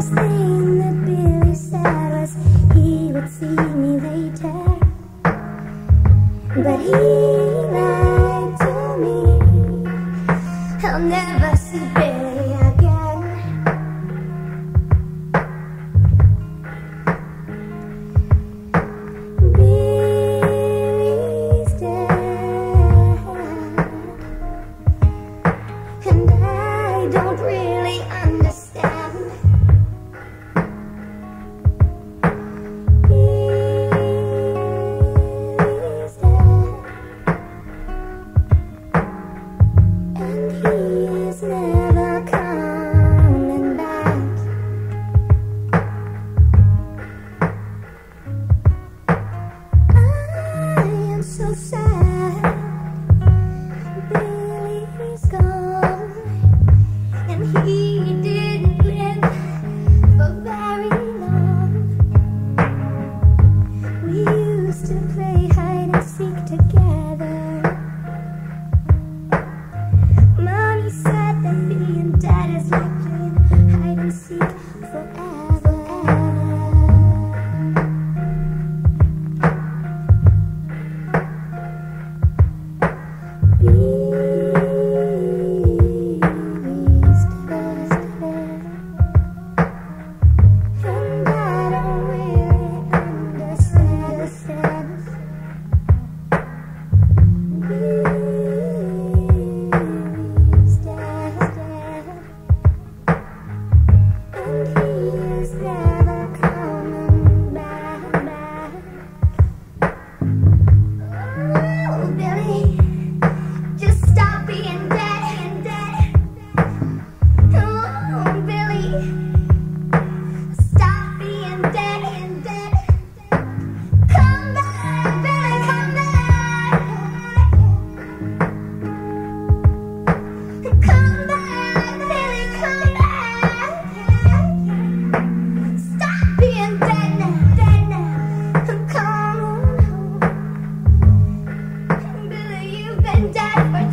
last thing that Billy said was he would see me later. But he lied to me. I'll never.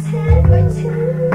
time, for two.